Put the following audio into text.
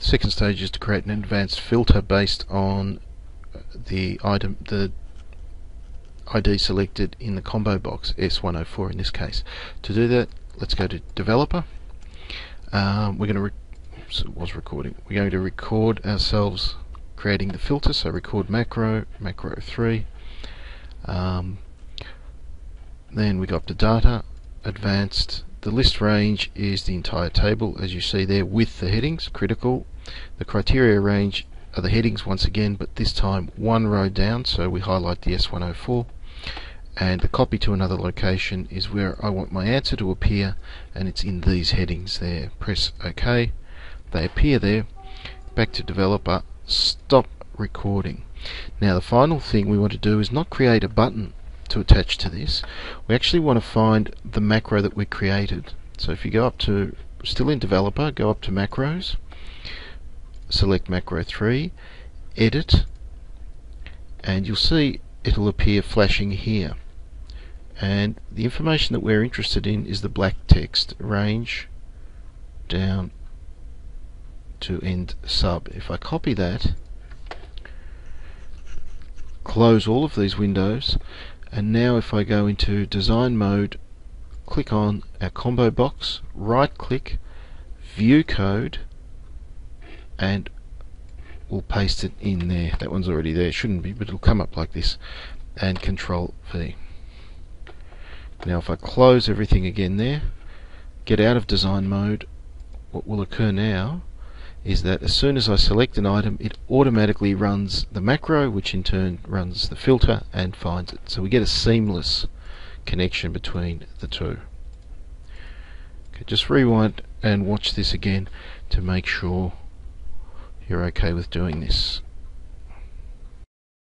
Second stage is to create an advanced filter based on the item, the ID selected in the combo box, S104 in this case. To do that, let's go to Developer. Um, we're going to was recording. We're going to record ourselves creating the filter. So record macro, macro 3. Um, then we go up to Data, Advanced. The list range is the entire table, as you see there, with the headings, critical. The criteria range are the headings once again, but this time one row down, so we highlight the S104 and the copy to another location is where I want my answer to appear and it's in these headings there. Press OK. They appear there. Back to developer. Stop recording. Now the final thing we want to do is not create a button to attach to this. We actually want to find the macro that we created. So if you go up to, still in developer, go up to macros, select macro 3, edit, and you'll see it'll appear flashing here and the information that we're interested in is the black text range down to end sub. If I copy that, close all of these windows, and now if I go into design mode, click on our combo box, right click, view code, and we'll paste it in there. That one's already there, it shouldn't be, but it'll come up like this, and control V. Now if I close everything again there, get out of design mode, what will occur now is that as soon as I select an item, it automatically runs the macro, which in turn runs the filter and finds it. So we get a seamless connection between the two. Okay, just rewind and watch this again to make sure you're okay with doing this.